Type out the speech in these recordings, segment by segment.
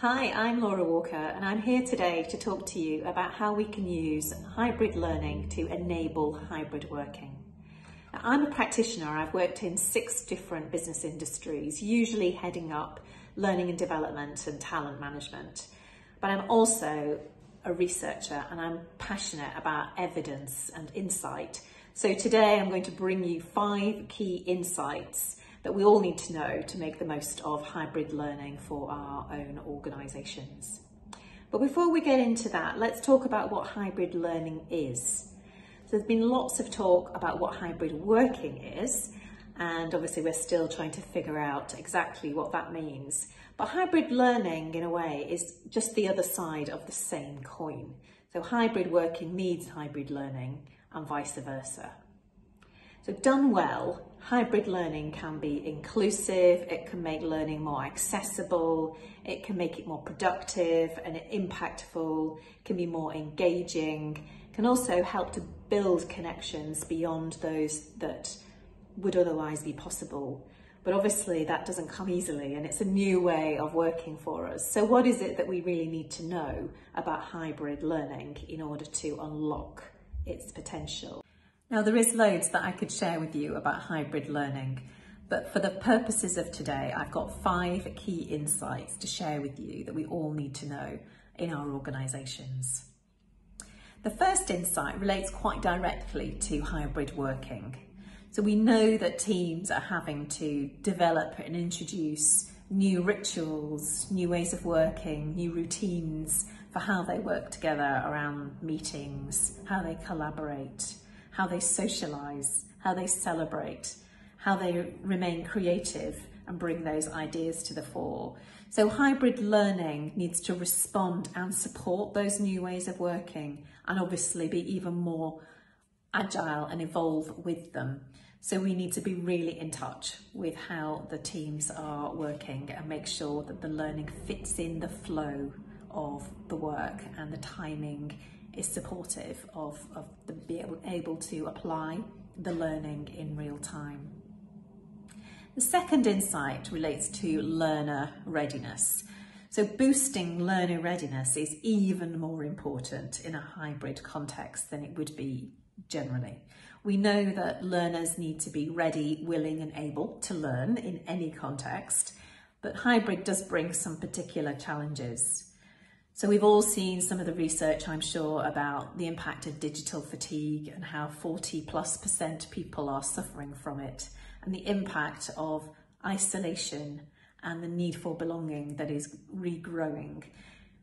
Hi, I'm Laura Walker and I'm here today to talk to you about how we can use hybrid learning to enable hybrid working. Now, I'm a practitioner, I've worked in six different business industries, usually heading up learning and development and talent management. But I'm also a researcher and I'm passionate about evidence and insight. So today I'm going to bring you five key insights that we all need to know to make the most of hybrid learning for our own organisations. But before we get into that, let's talk about what hybrid learning is. So there's been lots of talk about what hybrid working is, and obviously we're still trying to figure out exactly what that means. But hybrid learning, in a way, is just the other side of the same coin. So hybrid working needs hybrid learning and vice versa. So done well, hybrid learning can be inclusive, it can make learning more accessible, it can make it more productive and impactful, can be more engaging, can also help to build connections beyond those that would otherwise be possible. But obviously that doesn't come easily and it's a new way of working for us. So what is it that we really need to know about hybrid learning in order to unlock its potential? Now there is loads that I could share with you about hybrid learning, but for the purposes of today, I've got five key insights to share with you that we all need to know in our organisations. The first insight relates quite directly to hybrid working. So we know that teams are having to develop and introduce new rituals, new ways of working, new routines for how they work together around meetings, how they collaborate, how they socialise, how they celebrate, how they remain creative and bring those ideas to the fore. So hybrid learning needs to respond and support those new ways of working and obviously be even more agile and evolve with them. So we need to be really in touch with how the teams are working and make sure that the learning fits in the flow of the work and the timing is supportive of, of the, be able, able to apply the learning in real time. The second insight relates to learner readiness. So boosting learner readiness is even more important in a hybrid context than it would be generally. We know that learners need to be ready, willing and able to learn in any context, but hybrid does bring some particular challenges. So we've all seen some of the research, I'm sure, about the impact of digital fatigue and how 40 plus percent people are suffering from it and the impact of isolation and the need for belonging that is regrowing.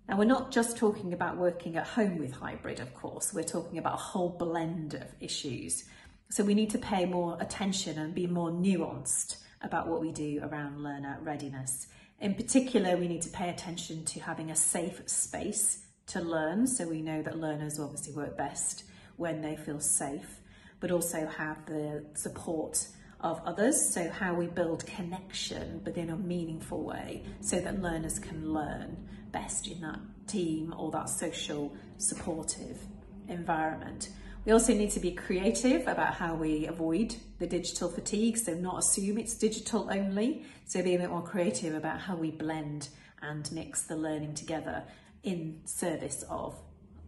Now, we're not just talking about working at home with hybrid, of course, we're talking about a whole blend of issues. So we need to pay more attention and be more nuanced about what we do around learner readiness. In particular, we need to pay attention to having a safe space to learn. So we know that learners obviously work best when they feel safe, but also have the support of others. So how we build connection, but in a meaningful way, so that learners can learn best in that team or that social supportive environment. We also need to be creative about how we avoid the digital fatigue, so not assume it's digital only. So be a bit more creative about how we blend and mix the learning together in service of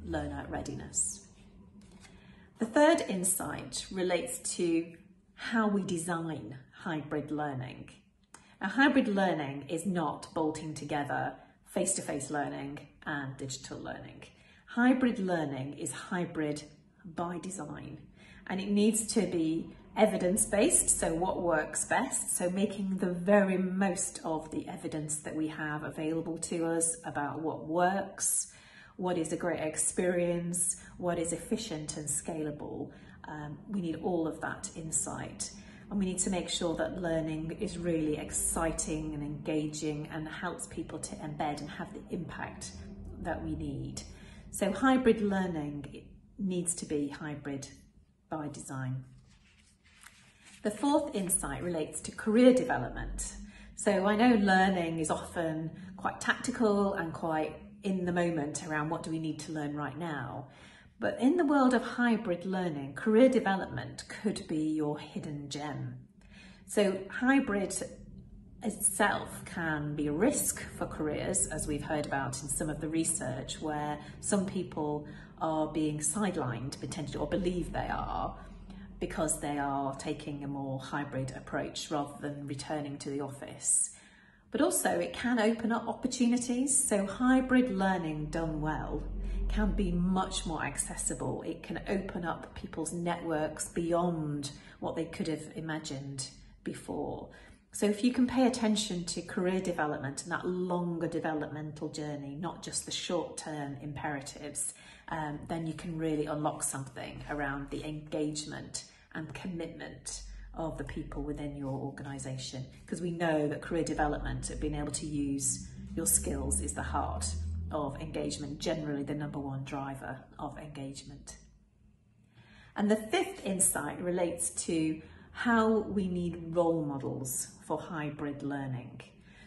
learner readiness. The third insight relates to how we design hybrid learning. Now, hybrid learning is not bolting together face-to-face -face learning and digital learning. Hybrid learning is hybrid by design and it needs to be evidence-based, so what works best, so making the very most of the evidence that we have available to us about what works, what is a great experience, what is efficient and scalable. Um, we need all of that insight and we need to make sure that learning is really exciting and engaging and helps people to embed and have the impact that we need. So hybrid learning needs to be hybrid by design. The fourth insight relates to career development. So I know learning is often quite tactical and quite in the moment around what do we need to learn right now. But in the world of hybrid learning, career development could be your hidden gem. So hybrid itself can be a risk for careers, as we've heard about in some of the research, where some people are being sidelined potentially or believe they are because they are taking a more hybrid approach rather than returning to the office. But also it can open up opportunities. So hybrid learning done well can be much more accessible. It can open up people's networks beyond what they could have imagined before. So if you can pay attention to career development and that longer developmental journey, not just the short-term imperatives, um, then you can really unlock something around the engagement and commitment of the people within your organisation. Because we know that career development, being able to use your skills is the heart of engagement, generally the number one driver of engagement. And the fifth insight relates to how we need role models for hybrid learning.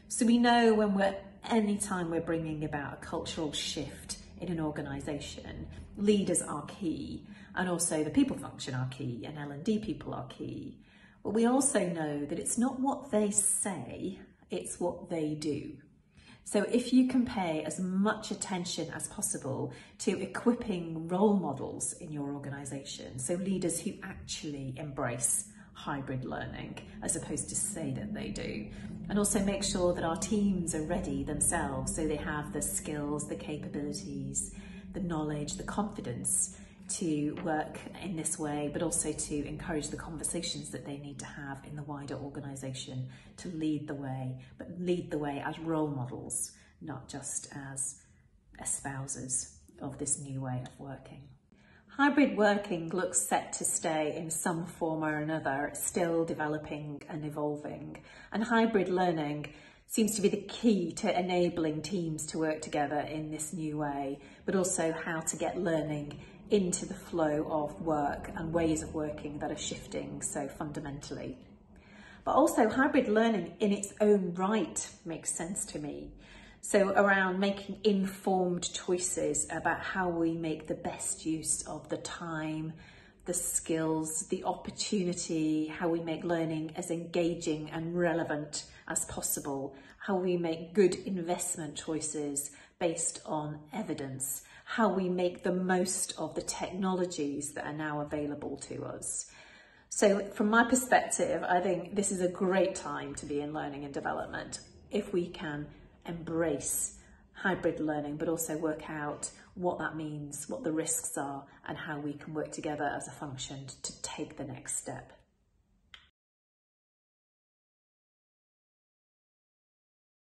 So we know when we're, anytime we're bringing about a cultural shift in an organisation, leaders are key and also the people function are key and L&D people are key. But we also know that it's not what they say, it's what they do. So if you can pay as much attention as possible to equipping role models in your organisation, so leaders who actually embrace hybrid learning as opposed to say that they do. And also make sure that our teams are ready themselves so they have the skills, the capabilities, the knowledge, the confidence to work in this way, but also to encourage the conversations that they need to have in the wider organisation to lead the way, but lead the way as role models, not just as espousers of this new way of working. Hybrid working looks set to stay in some form or another. Still developing and evolving. And hybrid learning seems to be the key to enabling teams to work together in this new way, but also how to get learning into the flow of work and ways of working that are shifting so fundamentally. But also hybrid learning in its own right makes sense to me. So around making informed choices about how we make the best use of the time, the skills, the opportunity, how we make learning as engaging and relevant as possible, how we make good investment choices based on evidence, how we make the most of the technologies that are now available to us. So from my perspective, I think this is a great time to be in learning and development if we can embrace hybrid learning, but also work out what that means, what the risks are, and how we can work together as a function to take the next step.